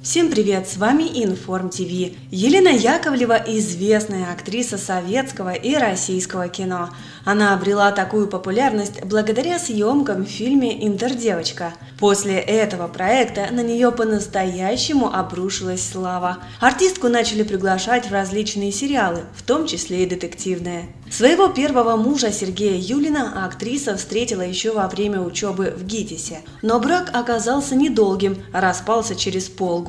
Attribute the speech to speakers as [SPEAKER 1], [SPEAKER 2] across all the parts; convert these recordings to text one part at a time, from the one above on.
[SPEAKER 1] Всем привет, с вами Информ ТВ. Елена Яковлева – известная актриса советского и российского кино. Она обрела такую популярность благодаря съемкам в фильме «Интердевочка». После этого проекта на нее по-настоящему обрушилась слава. Артистку начали приглашать в различные сериалы, в том числе и детективные. Своего первого мужа Сергея Юлина актриса встретила еще во время учебы в ГИТИСе. Но брак оказался недолгим, распался через полгода.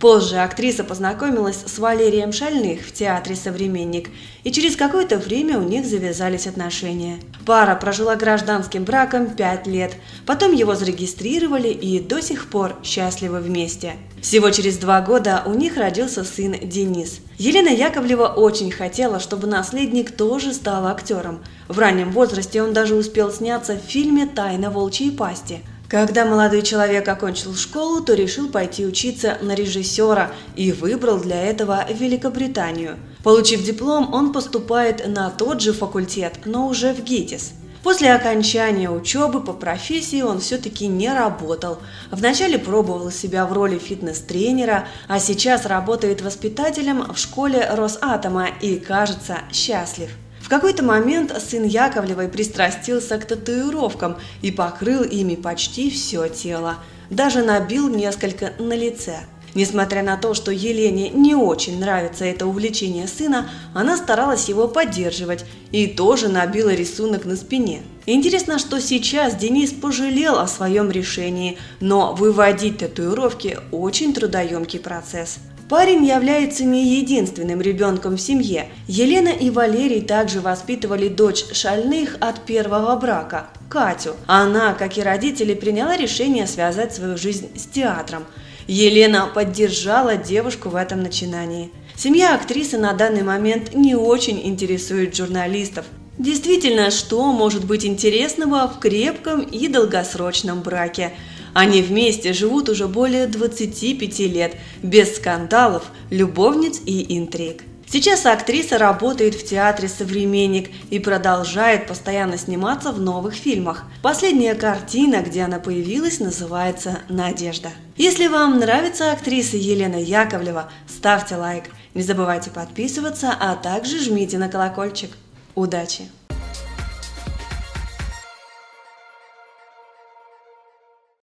[SPEAKER 1] Позже актриса познакомилась с Валерием Шальных в театре «Современник», и через какое-то время у них завязались отношения. Пара прожила гражданским браком пять лет, потом его зарегистрировали и до сих пор счастливы вместе. Всего через два года у них родился сын Денис. Елена Яковлева очень хотела, чтобы наследник тоже стал актером. В раннем возрасте он даже успел сняться в фильме «Тайна волчьей пасти». Когда молодой человек окончил школу, то решил пойти учиться на режиссера и выбрал для этого Великобританию. Получив диплом, он поступает на тот же факультет, но уже в ГИТИС. После окончания учебы по профессии он все-таки не работал. Вначале пробовал себя в роли фитнес-тренера, а сейчас работает воспитателем в школе Росатома и, кажется, счастлив. В какой-то момент сын Яковлевой пристрастился к татуировкам и покрыл ими почти все тело. Даже набил несколько на лице – Несмотря на то, что Елене не очень нравится это увлечение сына, она старалась его поддерживать и тоже набила рисунок на спине. Интересно, что сейчас Денис пожалел о своем решении, но выводить татуировки – очень трудоемкий процесс. Парень является не единственным ребенком в семье. Елена и Валерий также воспитывали дочь шальных от первого брака – Катю. Она, как и родители, приняла решение связать свою жизнь с театром – Елена поддержала девушку в этом начинании. Семья актрисы на данный момент не очень интересует журналистов. Действительно, что может быть интересного в крепком и долгосрочном браке? Они вместе живут уже более 25 лет, без скандалов, любовниц и интриг. Сейчас актриса работает в театре «Современник» и продолжает постоянно сниматься в новых фильмах. Последняя картина, где она появилась, называется «Надежда». Если вам нравится актриса Елена Яковлева, ставьте лайк. Не забывайте подписываться, а также жмите на колокольчик. Удачи!